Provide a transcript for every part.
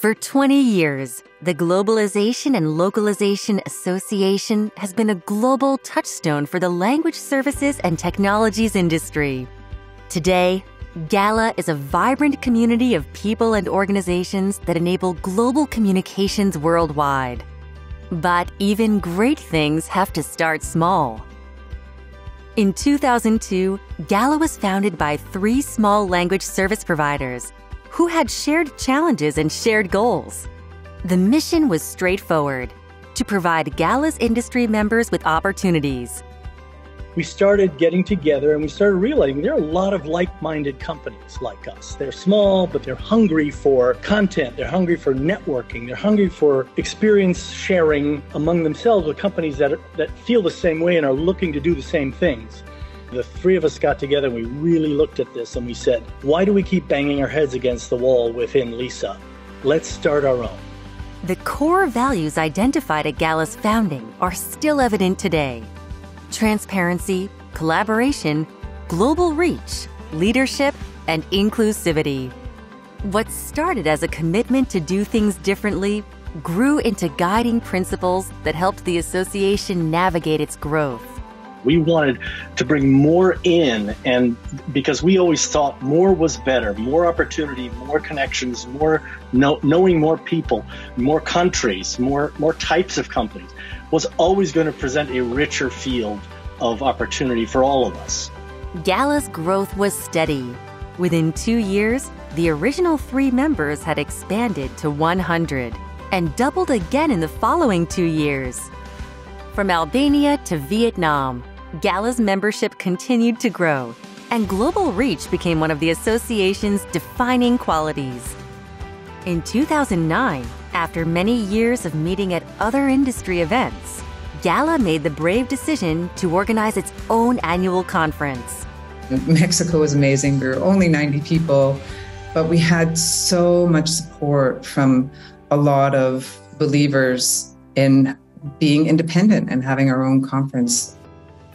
For 20 years, the Globalization and Localization Association has been a global touchstone for the language services and technologies industry. Today, Gala is a vibrant community of people and organizations that enable global communications worldwide. But even great things have to start small. In 2002, Gala was founded by three small language service providers who had shared challenges and shared goals. The mission was straightforward to provide Gala's industry members with opportunities. We started getting together and we started realizing there are a lot of like minded companies like us. They're small, but they're hungry for content, they're hungry for networking, they're hungry for experience sharing among themselves with companies that, are, that feel the same way and are looking to do the same things. The three of us got together and we really looked at this and we said, why do we keep banging our heads against the wall within LISA? Let's start our own. The core values identified at Gala's founding are still evident today transparency, collaboration, global reach, leadership, and inclusivity. What started as a commitment to do things differently grew into guiding principles that helped the association navigate its growth. We wanted to bring more in, and because we always thought more was better, more opportunity, more connections, more know, knowing more people, more countries, more more types of companies was always going to present a richer field of opportunity for all of us. Gala's growth was steady. Within two years, the original three members had expanded to 100 and doubled again in the following two years. From Albania to Vietnam, Gala's membership continued to grow, and global reach became one of the association's defining qualities. In 2009, after many years of meeting at other industry events, Gala made the brave decision to organize its own annual conference. Mexico was amazing. We were only 90 people, but we had so much support from a lot of believers in being independent and having our own conference.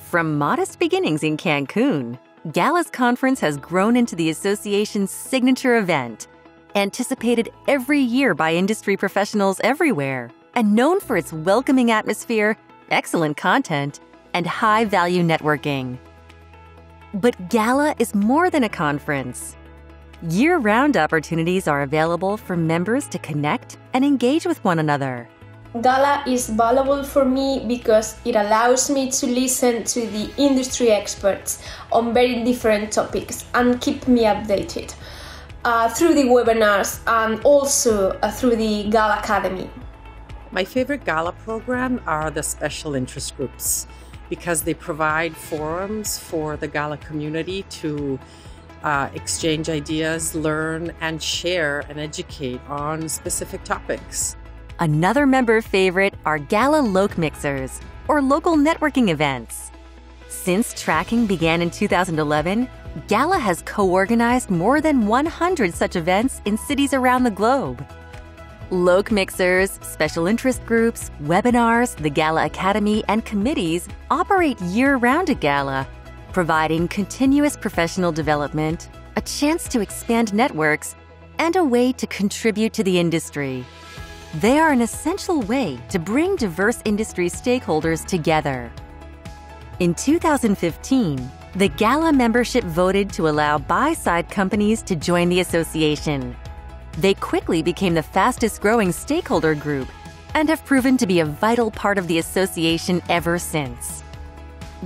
From modest beginnings in Cancun, Gala's conference has grown into the association's signature event, anticipated every year by industry professionals everywhere, and known for its welcoming atmosphere, excellent content, and high value networking. But Gala is more than a conference. Year round opportunities are available for members to connect and engage with one another. Gala is valuable for me because it allows me to listen to the industry experts on very different topics and keep me updated uh, through the webinars and also uh, through the Gala Academy. My favorite Gala program are the special interest groups because they provide forums for the Gala community to uh, exchange ideas, learn, and share and educate on specific topics. Another member favorite are Gala Loc Mixers, or local networking events. Since tracking began in 2011, Gala has co organized more than 100 such events in cities around the globe. Loc Mixers, special interest groups, webinars, the Gala Academy, and committees operate year round at Gala, providing continuous professional development, a chance to expand networks, and a way to contribute to the industry. They are an essential way to bring diverse industry stakeholders together. In 2015, the Gala membership voted to allow buy side companies to join the association. They quickly became the fastest growing stakeholder group and have proven to be a vital part of the association ever since.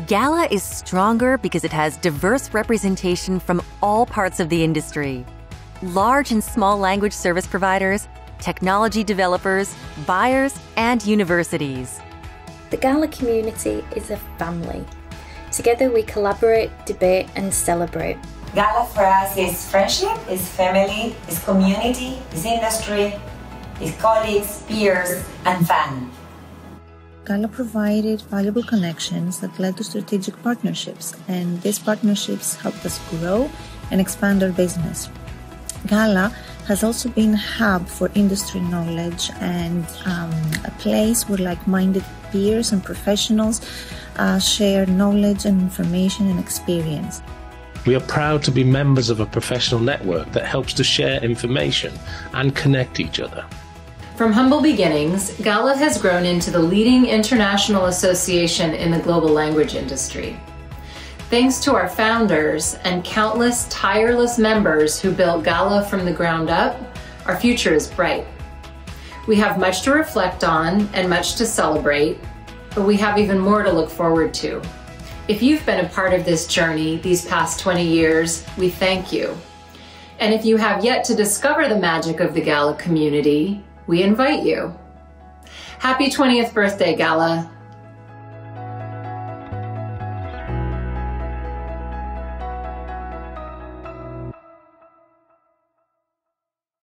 Gala is stronger because it has diverse representation from all parts of the industry. Large and small language service providers, technology developers, buyers, and universities. The Gala community is a family. Together we collaborate, debate, and celebrate. Gala for us is friendship, is family, is community, is industry, is colleagues, peers, and fun. Gala provided valuable connections that led to strategic partnerships, and these partnerships helped us grow and expand our business. Gala has also been a hub for industry knowledge and um, a place where like minded peers and professionals uh, share knowledge and information and experience. We are proud to be members of a professional network that helps to share information and connect each other. From humble beginnings, Gala has grown into the leading international association in the global language industry. Thanks to our founders and countless tireless members who built Gala from the ground up, our future is bright. We have much to reflect on and much to celebrate, but we have even more to look forward to. If you've been a part of this journey these past 20 years, we thank you. And if you have yet to discover the magic of the Gala community, we invite you. Happy 20th birthday, Gala.